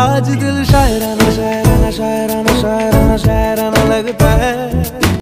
आज दिल शायराना शायराना शायराना शायराना